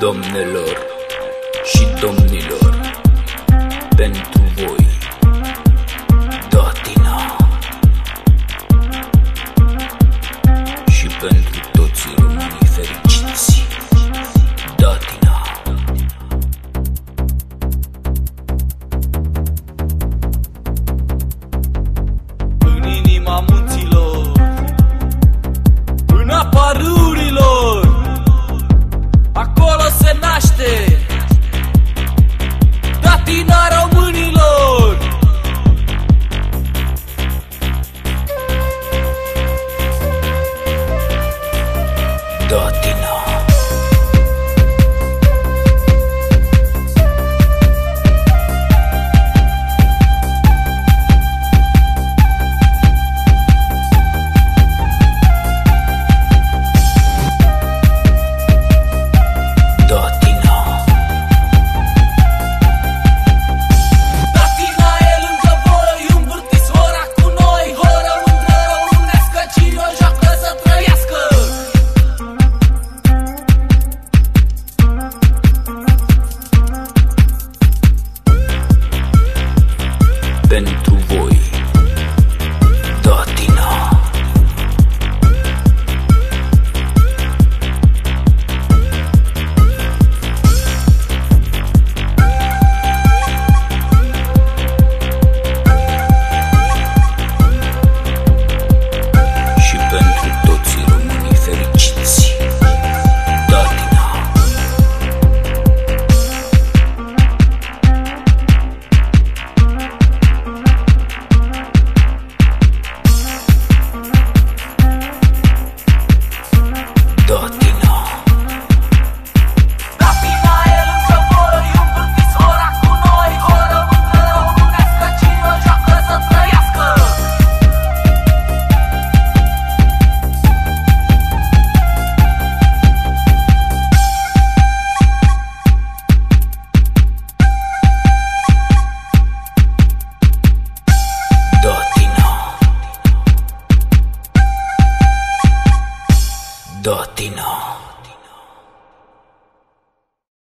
domnilor și domnilor, pentru Danny Dotino.